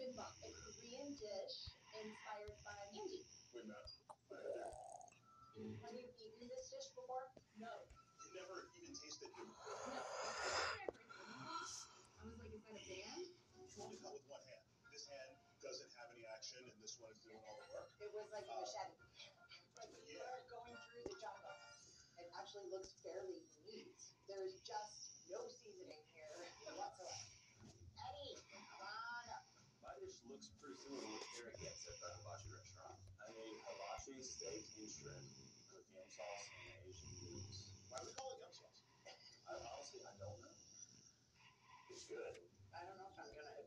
bibimbap, a Korean dish inspired by. We met. Right. Have you eaten this dish before? No, You never even tasted it. Like a machete. Like you are going through the jungle. It actually looks fairly neat. There is just no seasoning here whatsoever. Eddie, come on up. My dish looks pretty similar to what Eric gets at the hibachi restaurant. I made hibachi, steak, and shrimp with yum sauce and Asian noodles. Why do we call it yum sauce? I honestly, I don't know. It's good. I don't know if I'm